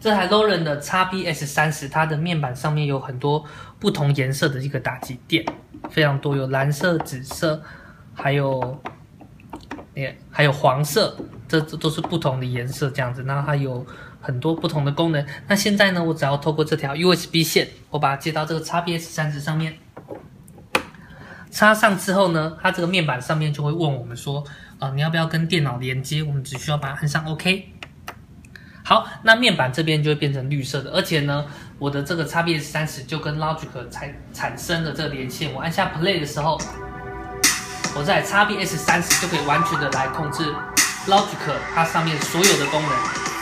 这台 Lauren 的 XBS 三十，它的面板上面有很多不同颜色的一个打击垫，非常多，有蓝色、紫色，还有也还有黄色，这这都是不同的颜色这样子。那它有很多不同的功能。那现在呢，我只要透过这条 USB 线，我把它接到这个 XBS 三十上面，插上之后呢，它这个面板上面就会问我们说，啊，你要不要跟电脑连接？我们只需要把它按上 OK。好，那面板这边就会变成绿色的，而且呢，我的这个 XBS 三十就跟 Logic 产产生了这个连线。我按下 Play 的时候，我在 XBS 三十就可以完全的来控制 Logic 它上面所有的功能。